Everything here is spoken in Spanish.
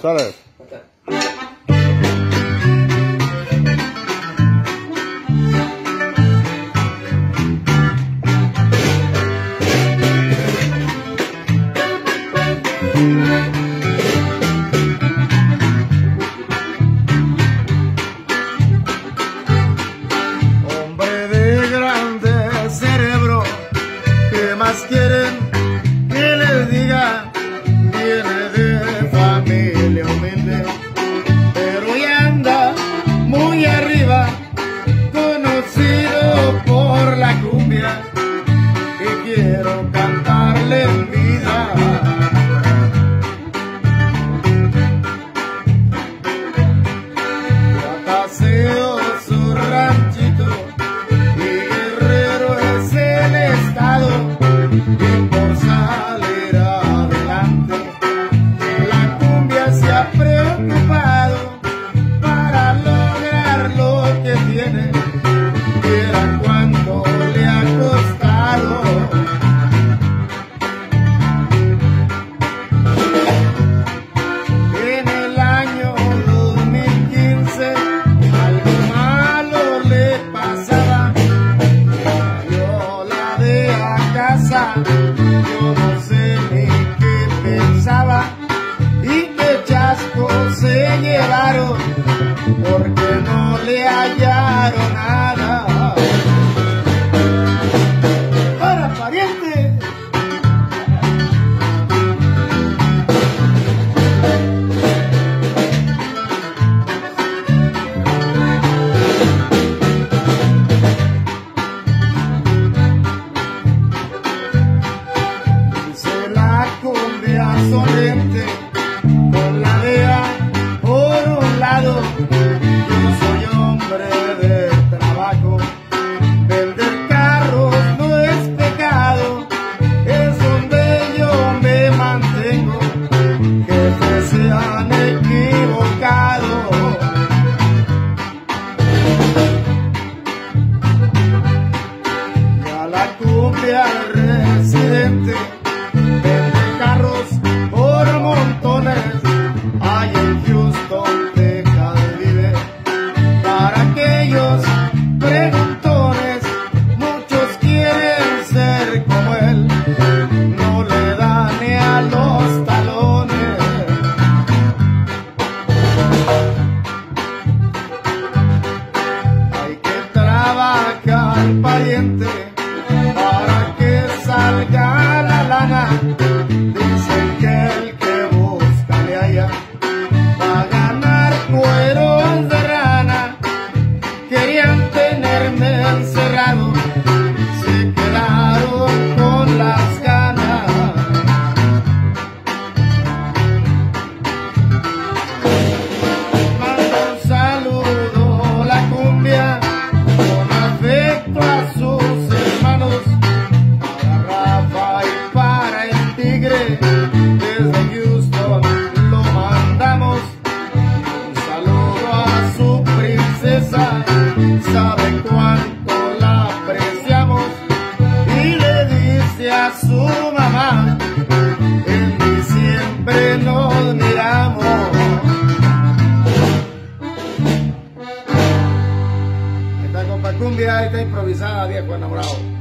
Salve. Para pariente. Dice la cumbia solente. residente. Vende carros por montones, hay en Houston, de vive. Para aquellos preguntones, muchos quieren ser como él. No le da ni a los talones. Hay que trabajar pariente. sabe cuánto la apreciamos y le dice a su mamá, en diciembre nos miramos. Esta compa cumbia está improvisada, viejo enamorado.